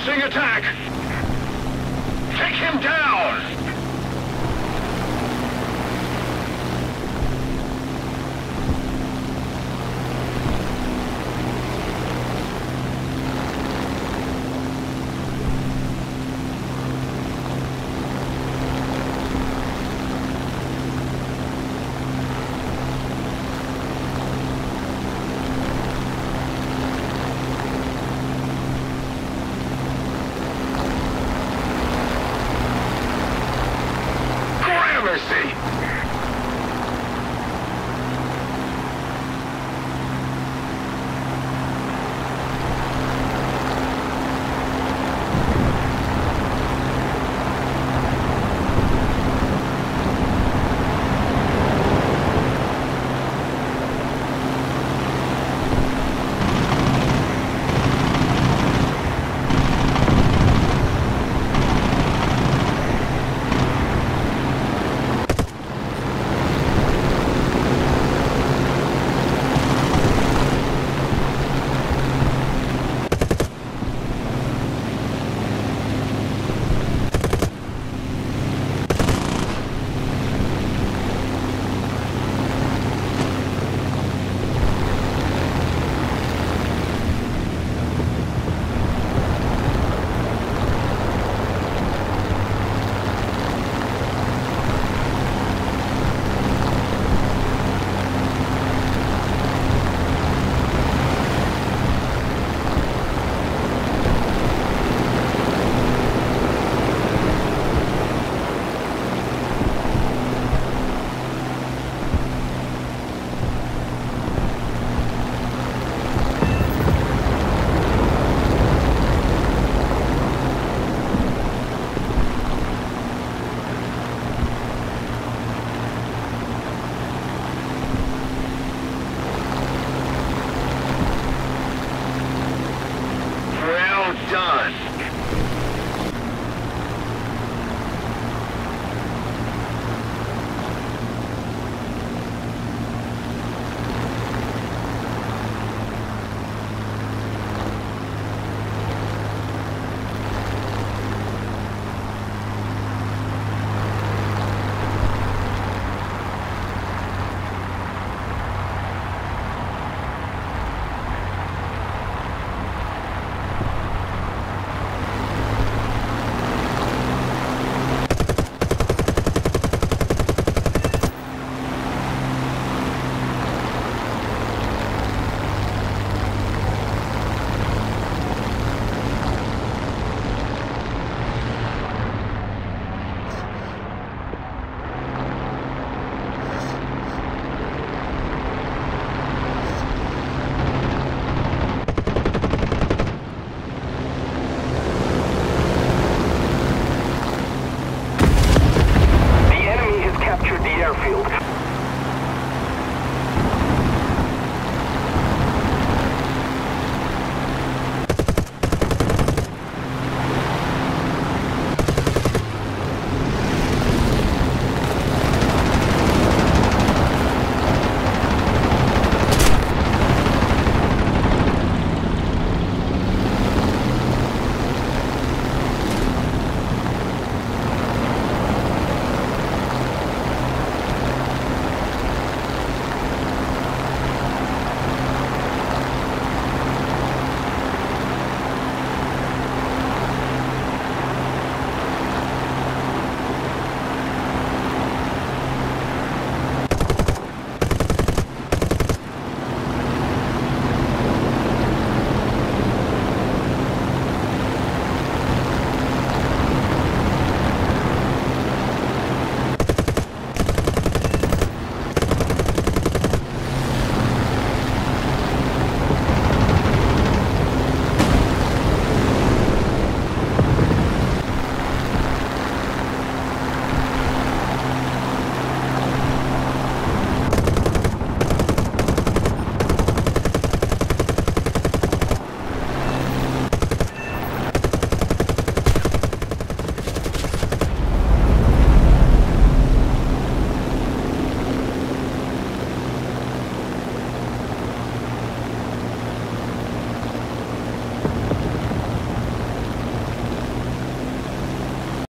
Sensing attack.